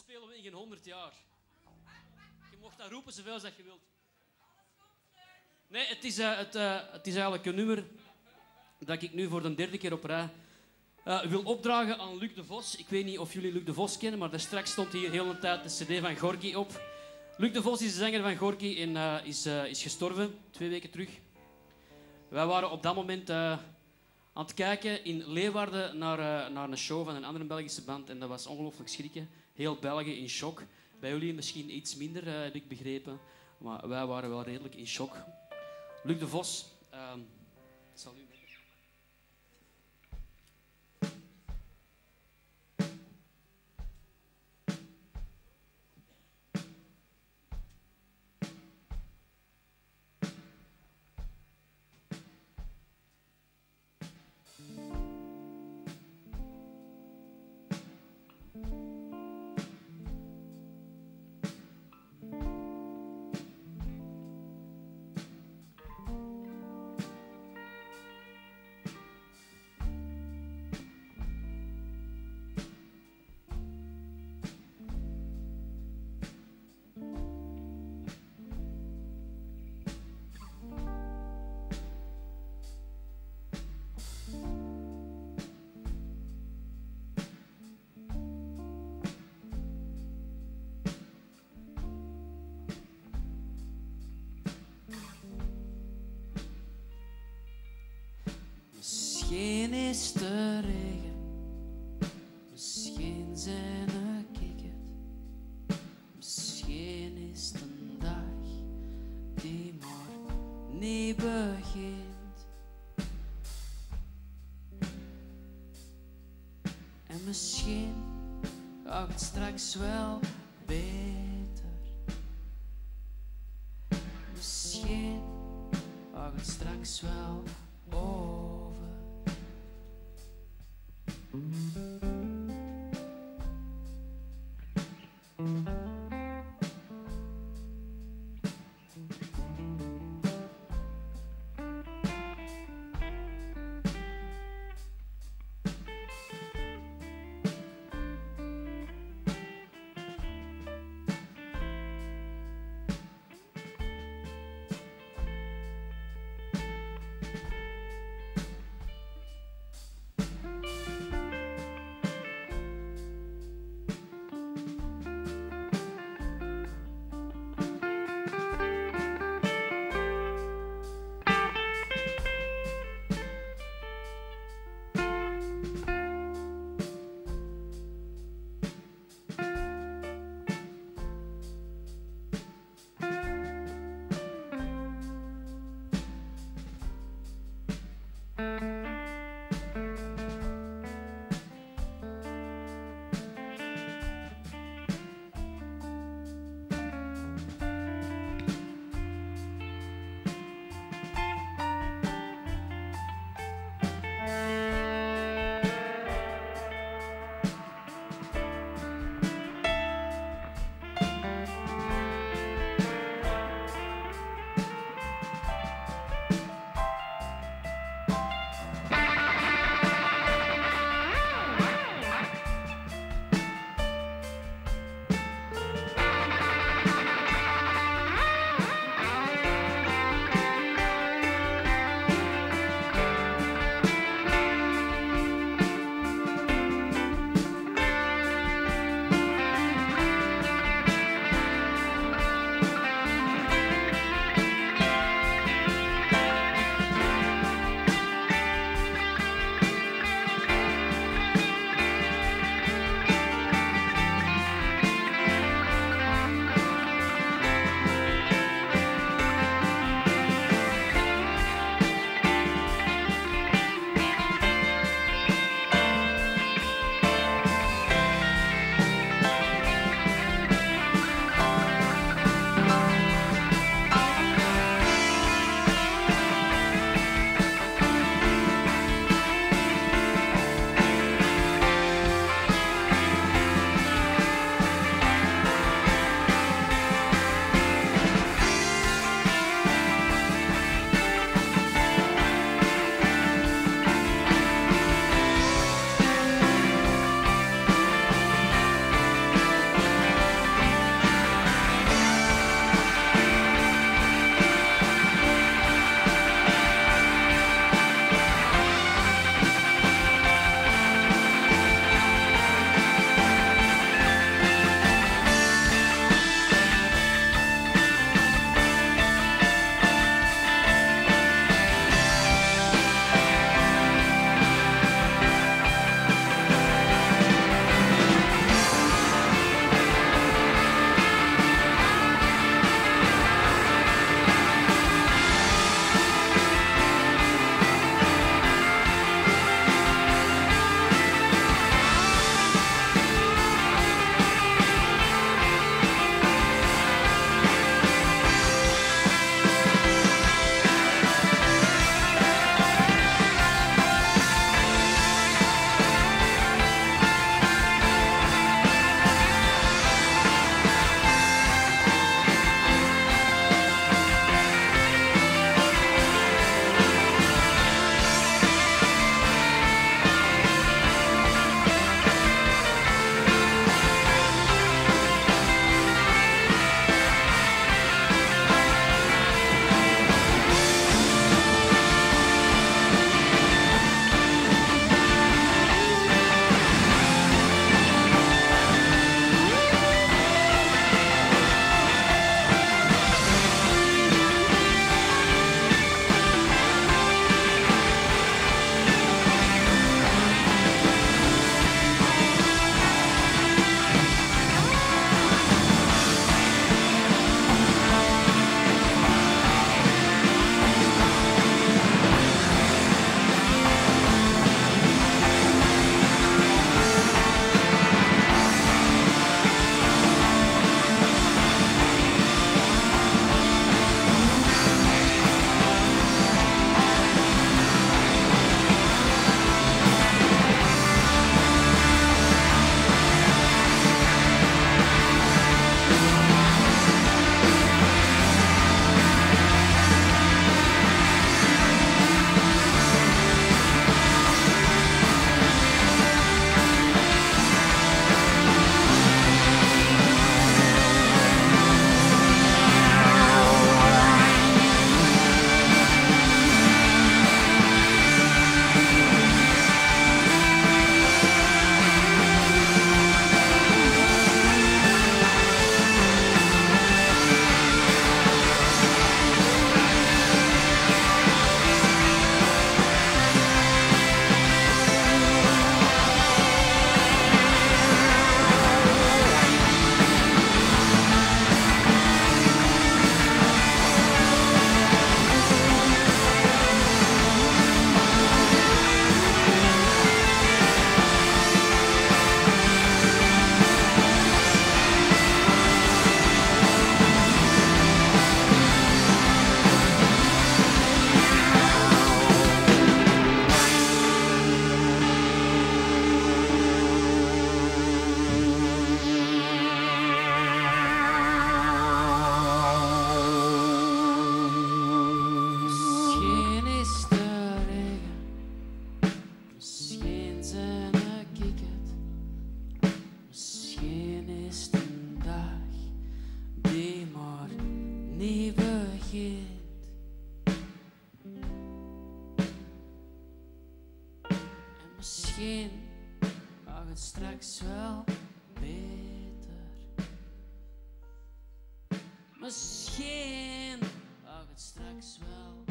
spelen we in geen 100 jaar. Je mocht dat roepen zoveel als je wilt. Nee, het is, eh, het, eh, het is eigenlijk een nummer dat ik nu voor de derde keer op rij eh, wil opdragen aan Luc de Vos. Ik weet niet of jullie Luc de Vos kennen, maar daar straks stond hier heel de tijd de cd van Gorky op. Luc de Vos is de zanger van Gorky en is, is gestorven twee weken terug. Wij waren op dat moment aan het kijken in Leeuwarden naar, naar een show van een andere Belgische band en dat was ongelooflijk schrikken. Heel België in shock. Bij jullie misschien iets minder, eh, heb ik begrepen. Maar wij waren wel redelijk in shock. Luc de Vos, ehm, zal Misschien is de regen, misschien zijn er kikkert, misschien is het een dag die maar niet begint. En misschien gaat het straks wel beter. Misschien gaat het straks wel Thank you. Misschien mag het straks wel beter. Misschien mag het straks wel